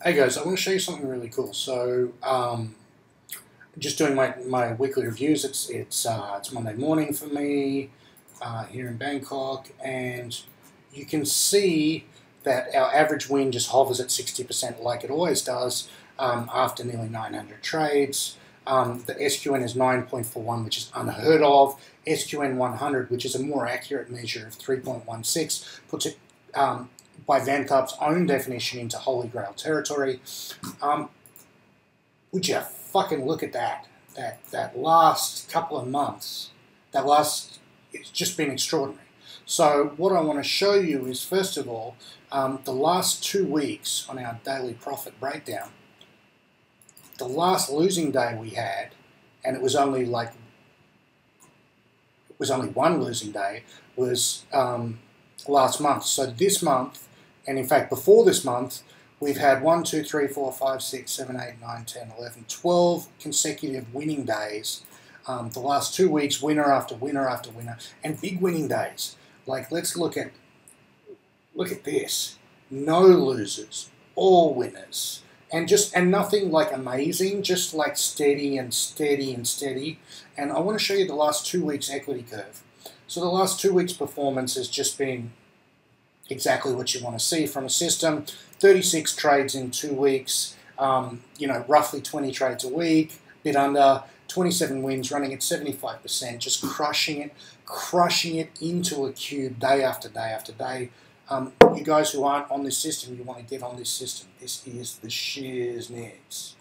Hey guys, I want to show you something really cool. So, um, just doing my, my weekly reviews. It's it's uh, it's Monday morning for me uh, here in Bangkok, and you can see that our average win just hovers at 60% like it always does um, after nearly 900 trades. Um, the SQN is 9.41, which is unheard of. SQN 100, which is a more accurate measure of 3.16, puts it by Van Tharp's own definition into Holy Grail territory. Um, would you fucking look at that? That that last couple of months, that last, it's just been extraordinary. So what I want to show you is first of all, um, the last two weeks on our daily profit breakdown. The last losing day we had, and it was only like it was only one losing day, was um, last month. So this month and in fact, before this month, we've had 1, 2, 3, 4, 5, 6, 7, 8, 9, 10, 11, 12 consecutive winning days. Um, the last two weeks, winner after winner after winner, and big winning days. Like, let's look at look at this. No losers, all winners. And just and nothing like amazing, just like steady and steady and steady. And I want to show you the last two weeks equity curve. So the last two weeks performance has just been exactly what you want to see from a system. 36 trades in two weeks, um, you know, roughly 20 trades a week, bit under, 27 wins, running at 75%, just crushing it, crushing it into a cube day after day after day. Um, you guys who aren't on this system, you want to get on this system. This is the shiznits.